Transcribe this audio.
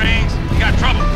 Marines. You got trouble.